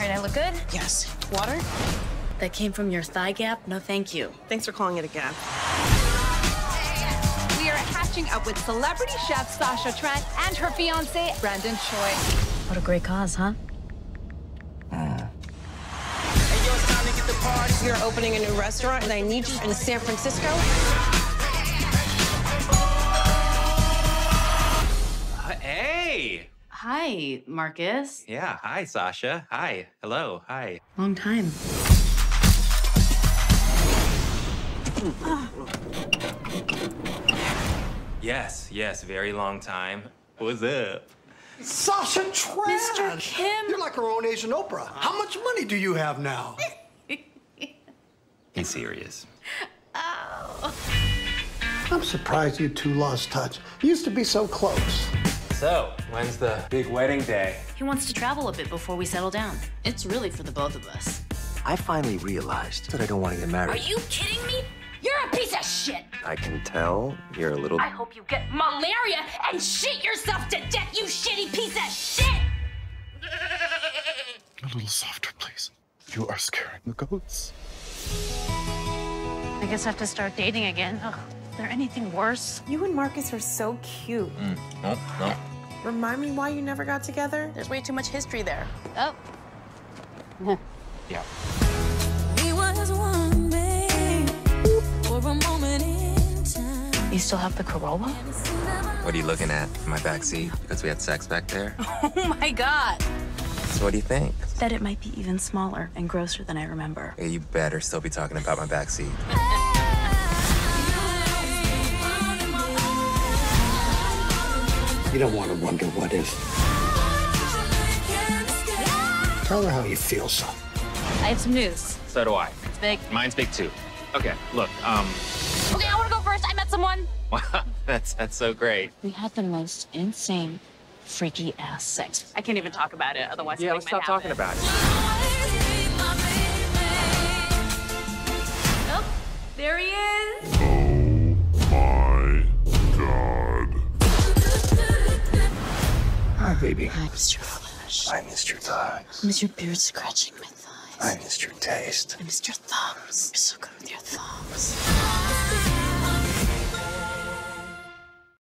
All right, I look good? Yes. Water? That came from your thigh gap? No, thank you. Thanks for calling it a gap. We are catching up with celebrity chef Sasha Tran and her fiance, Brandon Choi. What a great cause, huh? You're opening a new restaurant, and I need you in San Francisco. Hi, Marcus. Yeah, hi, Sasha. Hi. Hello. Hi. Long time. Yes, yes, very long time. What's up? Sasha Tran! Mr. Kim. You're like our own Asian Oprah. How much money do you have now? He's serious. Oh. I'm surprised you two lost touch. You used to be so close. So, when's the big wedding day? He wants to travel a bit before we settle down. It's really for the both of us. I finally realized that I don't want to get married. Are you kidding me? You're a piece of shit! I can tell you're a little. I hope you get malaria and shit yourself to death, you shitty piece of shit! A little softer, please. You are scaring the goats. I guess I have to start dating again. Ugh, is there anything worse? You and Marcus are so cute. Mm, no, no. Remind me why you never got together? There's way too much history there. Oh, Yeah. You still have the Corolla? What are you looking at? My back seat? Because we had sex back there? Oh my god! So what do you think? That it might be even smaller and grosser than I remember. Hey, you better still be talking about my back You don't want to wonder what if. Tell her how you feel, son. I have some news. So do I. It's big. Mine's big too. Okay, look, um, Okay, I want to go first. I met someone. wow, that's that's so great. We had the most insane, freaky ass sex. I can't even talk about it, otherwise Yeah, I let's stop talking about it. Oh, there he is. Baby. I missed your flesh. I missed your thighs. I missed your beard scratching my thighs. I missed your taste. I missed your thumbs. You're so good with your thumbs.